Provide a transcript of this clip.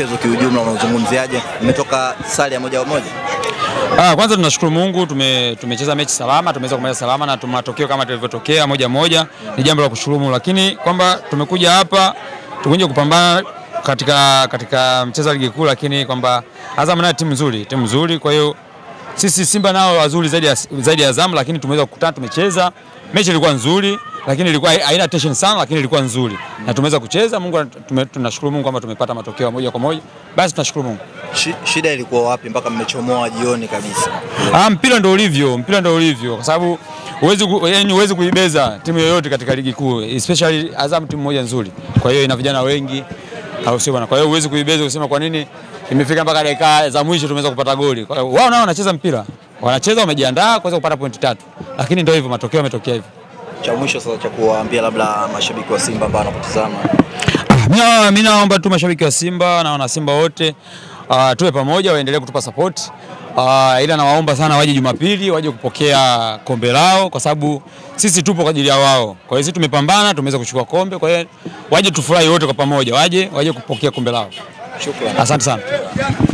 Mchezo kiujumla unaozungumziaje? Umetoka sare ya moja moja. Ah, kwanza tunashukuru Mungu tume, tumecheza mechi salama, tumeweza kumaliza salama na matokeo kama tulivyotokea moja moja, ni jambo la kushukuru lakini kwamba tumekuja hapa tumekuja kupambana katika, katika mchezo wa ligi kuu, lakini kwamba Azam nayo timu nzuri, timu nzuri. Kwa hiyo sisi Simba nao wazuri zaidi ya, zaidi ya Azam, lakini tumeweza kukutana, tumecheza mechi ilikuwa nzuri, lakini ilikuwa haina tension sana, lakini ilikuwa nzuri na tumeweza kucheza. Mungu tume, tunashukuru Mungu kwamba tumepata matokeo moja kwa moja, basi tunashukuru Mungu. Shi- Shida ilikuwa wapi mpaka mmechomoa jioni kabisa? Ah, mpira ndio ulivyo, mpira ndio ulivyo, kwa sababu huwezi yani huwezi kuibeza timu yoyote katika ligi kuu, especially Azam timu moja nzuri, kwa hiyo ina vijana wengi, au sio bwana? Kwa hiyo huwezi kuibeza kusema kwa nini imefika mpaka dakika za mwisho tumeweza kupata goli. Kwa hiyo wao nao wanacheza mpira, wanacheza wamejiandaa kuweza kupata pointi tatu, lakini ndio hivyo, matokeo yametokea hivyo. Cha mwisho sasa cha kuwaambia labda mashabiki wa Simba ambao wanakutazama. Ah, Mimi naomba tu mashabiki wa Simba na wana Simba wote uh, tuwe pamoja, waendelee kutupa support uh, ila nawaomba sana waje Jumapili waje kupokea kombe lao, kwa sababu sisi tupo kwa ajili ya wao. Kwa hiyo sisi tumepambana, tumeweza kuchukua kombe, kwa hiyo waje tufurahi wote kwa pamoja, waje waje kupokea kombe lao. Shukrani. Asante sana.